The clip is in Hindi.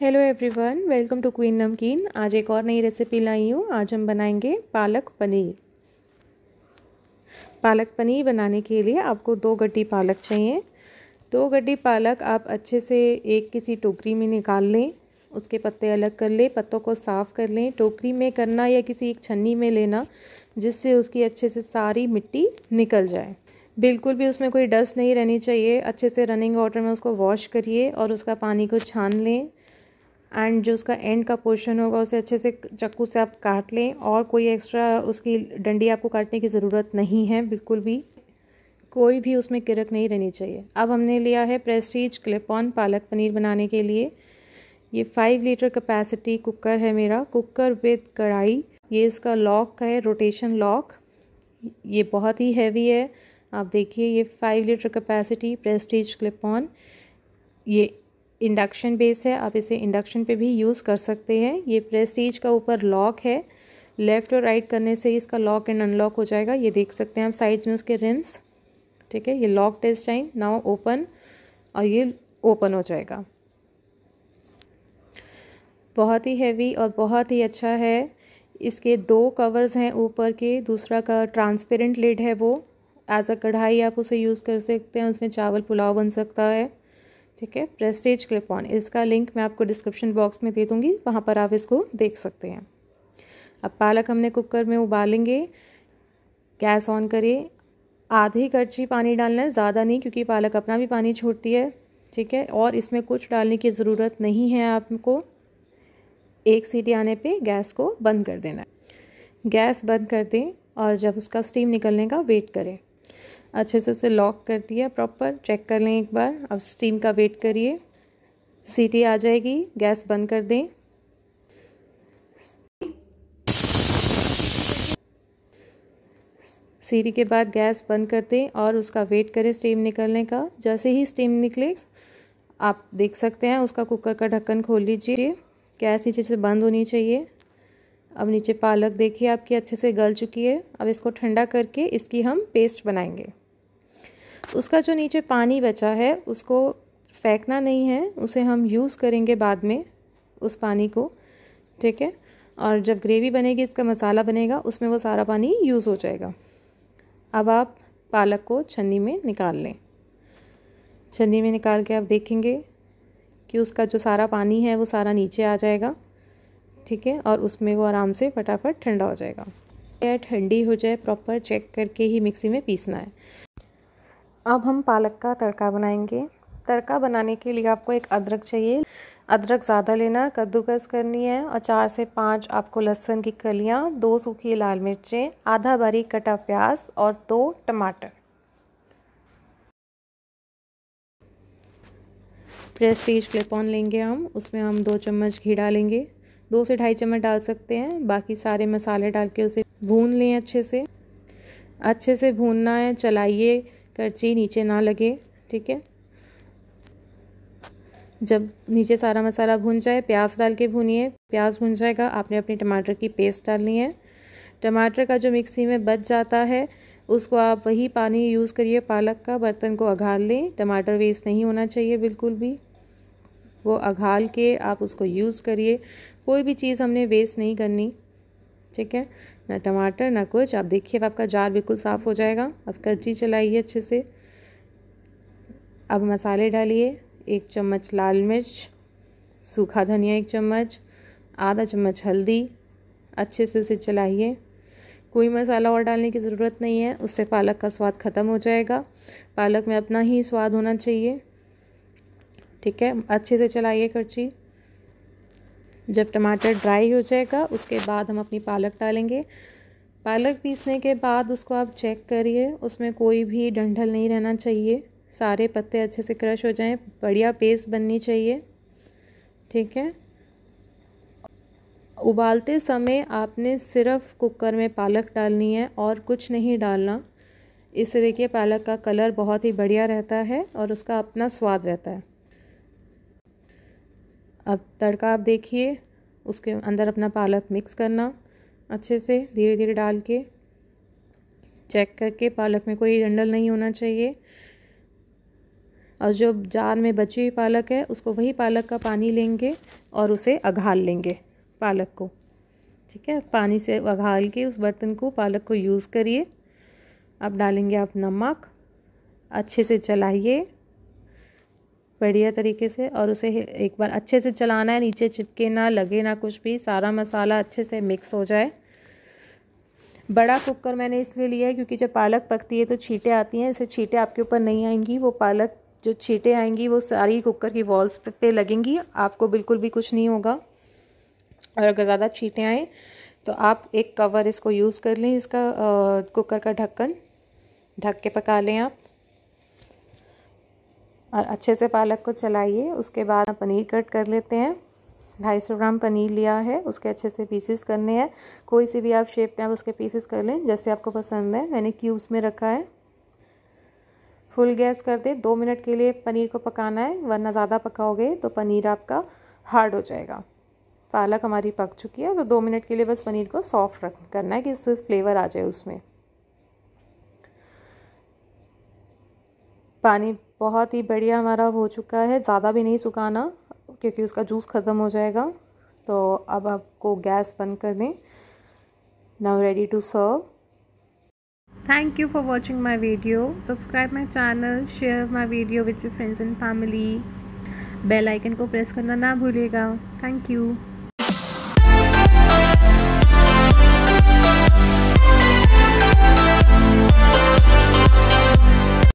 Hello everyone welcome to queen Namkeen आज एक और नई रेसिपी लाई हूँ। आज हम बनाएँगे पालक पनीर। पालक पनीर बनाने के लिए आपको दो गड्डी पालक चाहिए। दो गड्डी पालक आप अच्छे से एक किसी टोकरी में निकाल लें। उसके पत्ते अलग कर लें, पत्तों को साफ़ कर लें। टोकरी में करना या किसी एक छन्नी में लेना, जिससे उसकी अच्छे से सारी मिट्टी निकल जाए। बिल्कुल भी उसमें कोई डस्ट नहीं रहनी चाहिए। अच्छे से रनिंग वाटर में उसको वॉश करिए और उसका पानी को छान लें। एंड जो उसका एंड का पोर्शन होगा, उसे अच्छे से चक्कू से आप काट लें और कोई एक्स्ट्रा उसकी डंडी आपको काटने की ज़रूरत नहीं है, बिल्कुल भी। कोई भी उसमें किरक नहीं रहनी चाहिए। अब हमने लिया है Prestige clip on palak paneer बनाने के लिए। ये फाइव लीटर कैपेसिटी कुकर है मेरा। कुकर विद कढ़ाई। ये इसका लॉक है रोटेशन लॉक ये बहुत ही हैवी है। आप देखिए, ये five litre capacity Prestige clip on ये इंडक्शन बेस है, आप इसे इंडक्शन पे भी यूज़ कर सकते हैं। ये प्रेस्टीज का ऊपर लॉक है। लेफ़्ट और राइट करने से इसका लॉक एंड अनलॉक हो जाएगा। ये देख सकते हैं आप साइड्स में उसके रिंस ठीक है, ये lock test time now open और ये ओपन हो जाएगा। बहुत ही हैवी और बहुत ही अच्छा है। इसके दो कवर्स हैं ऊपर के, दूसरा का ट्रांसपेरेंट लिड है वो। एज अ कढ़ाई आप उसे यूज़ कर सकते हैं, उसमें चावल, पुलाव बन सकता है। ठीक है? प्रेस्टेज क्लिप ऑन इसका लिंक मैं आपको डिस्क्रिप्शन बॉक्स में दे दूँगी, वहाँ पर आप इसको देख सकते हैं। अब पालक हमने कुकर में उबालेंगे गैस ऑन करिए आधी कड़छी पानी डालना है, ज़्यादा नहीं, क्योंकि पालक अपना भी पानी छोड़ती है, ठीक है? और इसमें कुछ डालने की ज़रूरत नहीं है आपको। एक सीटी आने पे गैस को बंद कर देना है। गैस बंद कर दें और जब उसका स्टीम निकलने का वेट करें। अच्छे से उसे लॉक कर दिया प्रॉपर चेक कर लें एक बार। अब स्टीम का वेट करिए। सीटी आ जाएगी। गैस बंद कर दें। सीटी के बाद गैस बंद कर दें और उसका वेट करें स्टीम निकलने का। जैसे ही स्टीम निकले, आप देख सकते हैं, उसका कुकर का ढक्कन खोल लीजिए। गैस नीचे से बंद होनी चाहिए। अब नीचे पालक देखिए, आपकी अच्छे से गल चुकी है। अब इसको ठंडा करके इसकी हम पेस्ट बनाएँगे। उसका जो नीचे पानी बचा है, उसको फेंकना नहीं है। उसे हम यूज़ करेंगे बाद में, उस पानी को, ठीक है? और जब ग्रेवी बनेगी, इसका मसाला बनेगा, उसमें वो सारा पानी यूज़ हो जाएगा। अब आप पालक को छन्नी में निकाल लें। छन्नी में निकाल के आप देखेंगे कि उसका जो सारा पानी है, वो सारा नीचे आ जाएगा, ठीक है? और उसमें वो आराम से फटाफट ठंडा हो जाएगा। या ठंडी हो जाए प्रॉपर चेक करके ही मिक्सी में पीसना है। अब हम पालक का तड़का बनाएँगे। तड़का बनाने के लिए आपको एक अदरक चाहिए। अदरक ज़्यादा लेना, कद्दूकस करनी है और चार से पाँच आपको लहसुन की कलियाँ, दो सूखी लाल मिर्चें, आधा बारीक कटा प्याज और दो टमाटर। प्रेस्टीज क्लिपॉन लेंगे हम। उसमें हम दो चम्मच घी डालेंगे। दो से ढाई चम्मच डाल सकते हैं। बाकी सारे मसाले डाल के उसे भून लें अच्छे से। अच्छे से भूनना है, चलाइए। करछी, नीचे ना लगे, ठीक है? जब नीचे सारा मसाला भून जाए, प्याज डाल के भूनिए। प्याज भून जाएगा, आपने अपनी टमाटर की पेस्ट डालनी है। टमाटर का जो मिक्सी में बच जाता है, उसको आप वही पानी यूज़ करिए, पालक का बर्तन को अघाल लें। टमाटर वेस्ट नहीं होना चाहिए बिल्कुल भी। वो अघाल के आप उसको यूज़ करिए। कोई भी चीज़ हमने वेस्ट नहीं करनी, ठीक है? ना टमाटर, ना कुछ। आप देखिए, अब आपका जार बिल्कुल साफ़ हो जाएगा। अब करची चलाइए अच्छे से। अब मसाले डालिए। एक चम्मच लाल मिर्च, सूखा धनिया एक चम्मच, आधा चम्मच हल्दी। अच्छे से उसे चलाइए। कोई मसाला और डालने की ज़रूरत नहीं है। उससे पालक का स्वाद ख़त्म हो जाएगा। पालक में अपना ही स्वाद होना चाहिए। ठीक है? अच्छे से चलाइए करची जब टमाटर ड्राई हो जाएगा, उसके बाद हम अपनी पालक डालेंगे। पालक पीसने के बाद उसको आप चेक करिए, उसमें कोई भी डंठल नहीं रहना चाहिए। सारे पत्ते अच्छे से क्रश हो जाएँ, बढ़िया पेस्ट बननी चाहिए, ठीक है? उबालते समय आपने सिर्फ़ कुकर में पालक डालनी है और कुछ नहीं डालना। इससे देखिए, पालक का कलर बहुत ही बढ़िया रहता है और उसका अपना स्वाद रहता है। अब तड़का आप देखिए, उसके अंदर अपना पालक मिक्स करना अच्छे से, धीरे धीरे डाल के। चेक करके पालक में कोई डंडल नहीं होना चाहिए। और जो जार में बची हुई पालक है, उसको वही पालक का पानी लेंगे और उसे अघाल लेंगे पालक को। ठीक है? पानी से अघाल के उस बर्तन को, पालक को यूज़ करिए। अब डालेंगे आप नमक। अच्छे से चलाइए। बढ़िया तरीके से और उसे एक बार अच्छे से चलाना है नीचे चिपके ना लगे ना कुछ भी सारा मसाला अच्छे से मिक्स हो जाए। बड़ा कुकर मैंने इसलिए लिया है क्योंकि जब पालक पकती है तो छींटे आती हैं इसे छींटे आपके ऊपर नहीं आएँगी वो पालक जो छींटे आएँगी वो सारी कुकर की वॉल्स पे लगेंगी आपको बिल्कुल भी कुछ नहीं होगा। और अगर ज़्यादा छींटे आएँ तो आप एक कवर इसको यूज़ कर लें इसका आ, कुकर का ढक्कन ढक के पका लें आप। और अच्छे से पालक को चलाइए। उसके बाद पनीर कट कर लेते हैं। ढाई सौ ग्राम पनीर लिया है। उसके अच्छे से पीसेस करने हैं। कोई से भी आप शेप में आप उसके पीसेस कर लें, जैसे आपको पसंद है। मैंने क्यूब्स में रखा है। फुल गैस कर दें। दो मिनट के लिए पनीर को पकाना है, वरना ज़्यादा पकाओगे तो पनीर आपका हार्ड हो जाएगा। पालक हमारी पक चुकी है। तो दो मिनट के लिए बस पनीर को सॉफ्ट रख, करना है कि इससे फ्लेवर आ जाए उसमें। पानी बहुत ही बढ़िया हमारा हो चुका है। ज़्यादा भी नहीं सुखाना, क्योंकि उसका जूस ख़त्म हो जाएगा। तो अब आपको गैस बंद कर दें। Now ready to serve thank you for watching my video subscribe my channel share my video with your friends and family bell icon को प्रेस करना ना भूलिएगा। Thank you